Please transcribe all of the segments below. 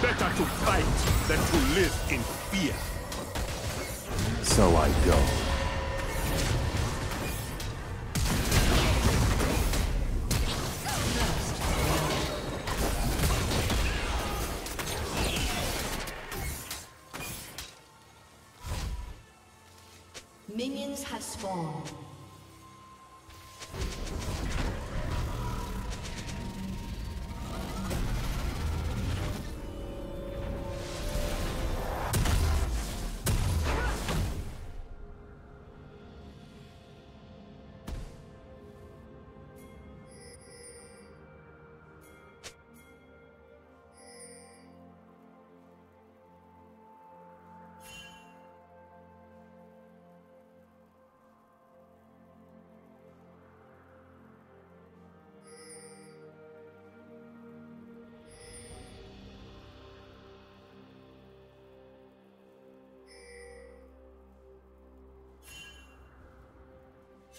Better to fight than to live in fear. So I go. Minions have spawned.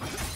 you